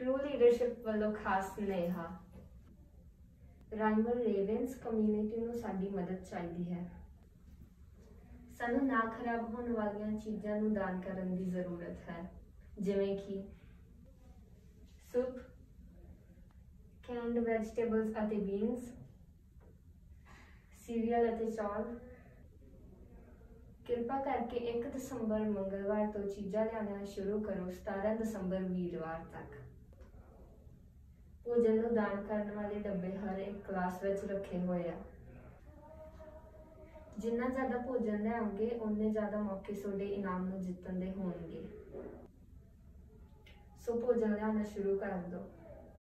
True leadership ਵੱਲੋਂ ਖਾਸ ਸੁਨੇਹਾ। ਰਾਈਮਰ ਰੇਵਨਸ ਕਮਿਊਨਿਟੀ ਨੂੰ ਸਾਡੀ ਮਦਦ ਚਾਹੀਦੀ ਹੈ। ਸਾਨੂੰ ਨਾ ਖਰਾਬ ਹੋਣ ਵਾਲੀਆਂ ਚੀਜ਼ਾਂ ਨੂੰ ਦਾਨ ਕਰਨ ਦੀ ਜ਼ਰੂਰਤ ਹੈ। ਜਿਵੇਂ ਕਿ ਸੂਪ ਕੈਨਡ ਵੈਜੀਟੇਬਲਸ ਅਤੇ ਬੀਨਸ ਸੀਰੀਅਲ ਅਤੇ ਚੌਲ। ਕਿਰਪਾ ਕਰਕੇ 1 ਦਸੰਬਰ ਮੰਗਲਵਾਰ ਤੋਂ ਚੀਜ਼ਾਂ ਲਿਆਉਣਾ ਸ਼ੁਰੂ ਕਰੋ 17 ਦਸੰਬਰ ਵੀਰਵਾਰ ਤੱਕ। ਭੋਜਨ ਨੂੰ ਦਾਨ ਕਰਨ ਵਾਲੇ ਡੱਬੇ ਹਰ ਇੱਕ ਕਲਾਸ ਵਿੱਚ ਰੱਖੇ ਹੋਏ ਆ। ਜਿੰਨਾ ਜ਼ਿਆਦਾ ਭੋਜਨ ਲਿਆਉਂਗੇ ਉਨੇ ਜ਼ਿਆਦਾ ਮੌਕੇ ਤੁਹਾਡੇ ਇਨਾਮ ਨੂੰ ਜਿੱਤਣ ਦੇ ਹੋਣਗੇ। ਸੋ ਭੋਜਨ ਲਿਆਉਣਾ ਸ਼ੁਰੂ ਕਰ ਦਿਓ।